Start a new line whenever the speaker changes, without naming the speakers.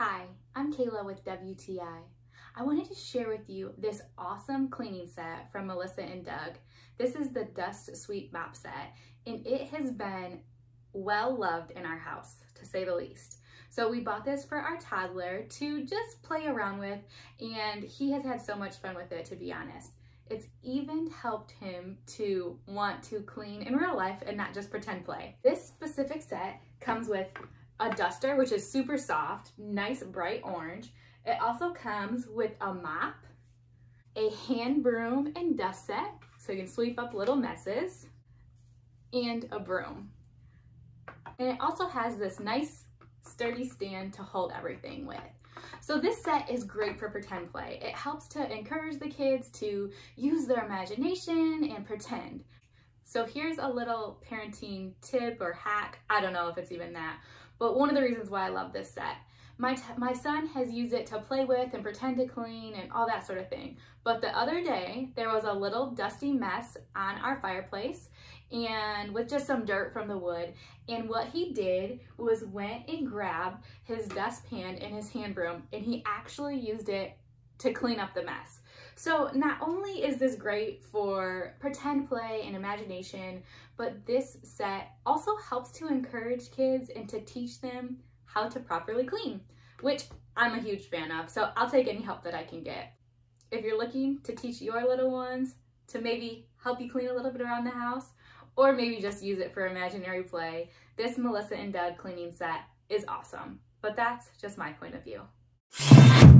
I'm Kayla with WTI. I wanted to share with you this awesome cleaning set from Melissa and Doug. This is the Dust Sweep Mop Set, and it has been well loved in our house, to say the least. So we bought this for our toddler to just play around with, and he has had so much fun with it, to be honest. It's even helped him to want to clean in real life and not just pretend play. This specific set comes with a duster, which is super soft, nice bright orange. It also comes with a mop, a hand broom and dust set, so you can sweep up little messes, and a broom. And it also has this nice sturdy stand to hold everything with. So this set is great for pretend play. It helps to encourage the kids to use their imagination and pretend. So here's a little parenting tip or hack. I don't know if it's even that, but one of the reasons why I love this set. My, my son has used it to play with and pretend to clean and all that sort of thing. But the other day, there was a little dusty mess on our fireplace and with just some dirt from the wood. And what he did was went and grabbed his dustpan and his hand broom and he actually used it to clean up the mess. So not only is this great for pretend play and imagination, but this set also helps to encourage kids and to teach them how to properly clean, which I'm a huge fan of. So I'll take any help that I can get. If you're looking to teach your little ones to maybe help you clean a little bit around the house, or maybe just use it for imaginary play, this Melissa and Doug cleaning set is awesome. But that's just my point of view.